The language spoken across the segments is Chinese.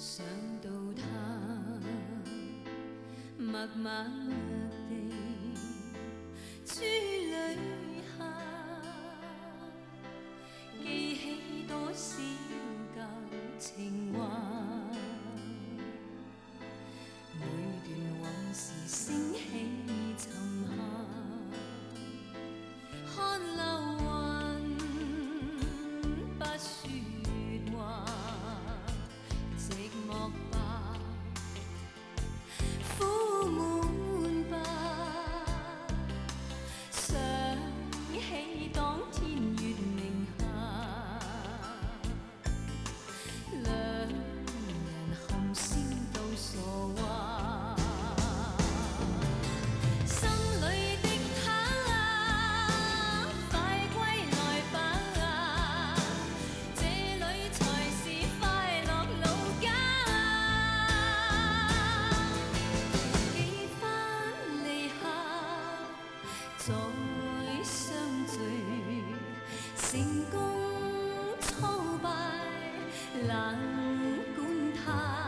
想到他，默默。再相聚成功挫败难管它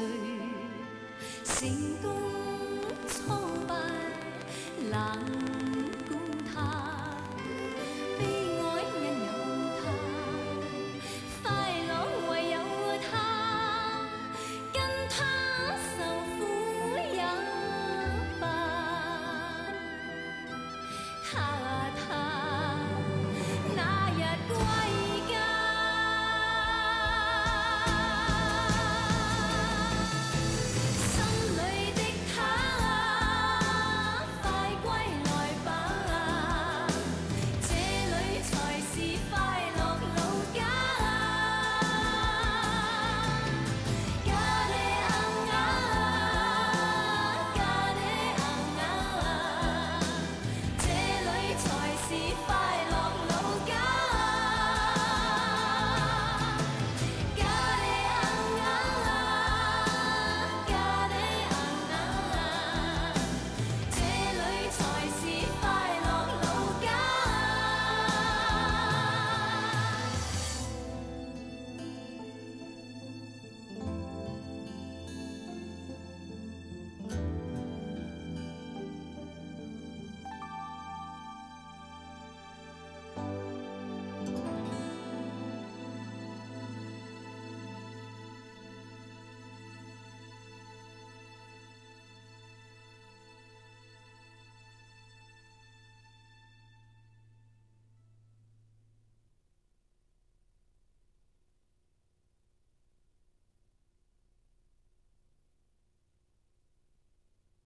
醉，成功。